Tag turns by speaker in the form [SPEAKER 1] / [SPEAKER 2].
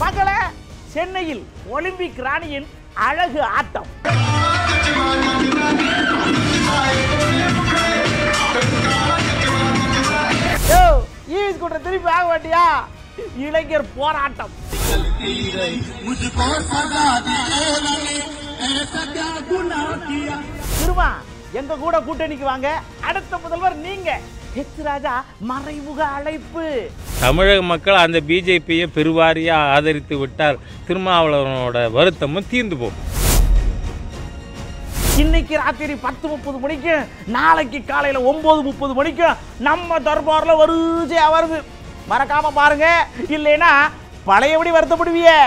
[SPEAKER 1] பார்க்கல சென்னையில் ஒலிம்பிக் ராணியின் அழகு ஆட்டம். யோ ஈஸ் திருப்பி ஆக மாட்டியா இளைஞர் போராட்டம். திருமா எங்க கூட கூட்டணிக்கு வாங்க. அடுத்த முதல்வர் நீங்க. ஹெச் ராஜா மறைமுக அழைப்பு.
[SPEAKER 2] தமிழக மக்கள் அந்த பிஜேபியை பெருவாரியாக ஆதரித்து விட்டால் திருமாவளவனோட வருத்தமும் தீர்ந்து போகும்.
[SPEAKER 1] இன்னைக்கு ராத்திரி பத்து முப்பது மணிக்கு நாளைக்கு காலையில ஒன்பது முப்பது மணிக்கு நம்ம தர்பார்ல வரிசையா வருது மறக்காம பாருங்க. இல்லைன்னா பழையபடி வருத்தப்படுவியே.